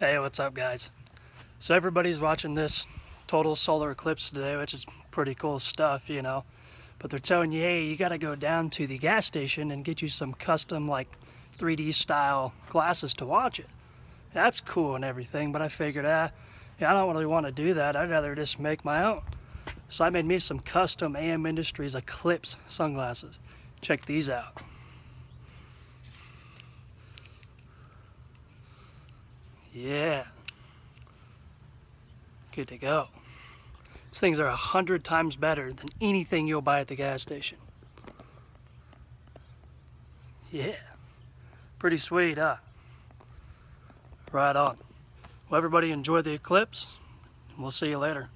Hey, what's up guys? So everybody's watching this total solar eclipse today, which is pretty cool stuff, you know. But they're telling you, hey, you gotta go down to the gas station and get you some custom like 3D style glasses to watch it. That's cool and everything, but I figured, ah, yeah, I don't really want to do that. I'd rather just make my own. So I made me some custom AM Industries Eclipse sunglasses. Check these out. Yeah. Good to go. These things are a hundred times better than anything you'll buy at the gas station. Yeah. Pretty sweet, huh? Right on. Well, everybody enjoy the eclipse. We'll see you later.